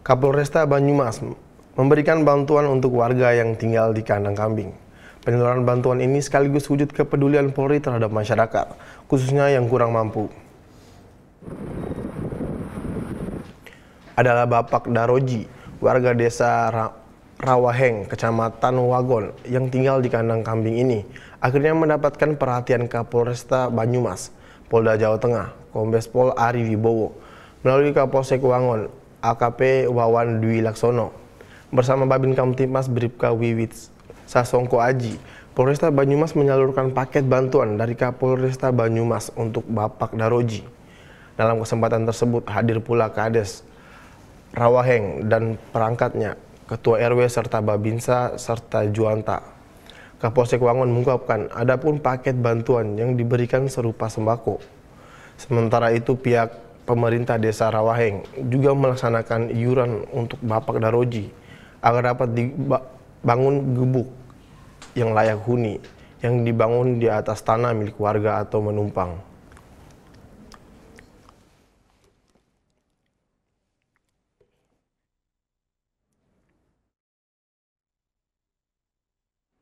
Kapolresta Banyumas memberikan bantuan untuk warga yang tinggal di kandang kambing. Penyaluran bantuan ini sekaligus wujud kepedulian Polri terhadap masyarakat, khususnya yang kurang mampu. Adalah Bapak Daroji, warga desa Ra Rawaheng, Kecamatan Wagon, yang tinggal di kandang kambing ini, akhirnya mendapatkan perhatian Kapolresta Banyumas, Polda Jawa Tengah, Kombes Pol Ari Wibowo, melalui Kapolsek Wangon, AKP Wawan Dwi Laksono, bersama Babin Kamtimas Bribka Wiwit Sasongko Aji, Polresta Banyumas menyalurkan paket bantuan dari Kapolresta Banyumas untuk Bapak Daroji. Dalam kesempatan tersebut hadir pula Kades Rawaheng dan perangkatnya, Ketua RW serta Babinsa serta Juanta. Kapolsek Wangon mengungkapkan adapun paket bantuan yang diberikan serupa sembako. Sementara itu pihak pemerintah desa Rawaheng juga melaksanakan iuran untuk Bapak Daroji agar dapat dibangun gebuk yang layak huni yang dibangun di atas tanah milik warga atau menumpang.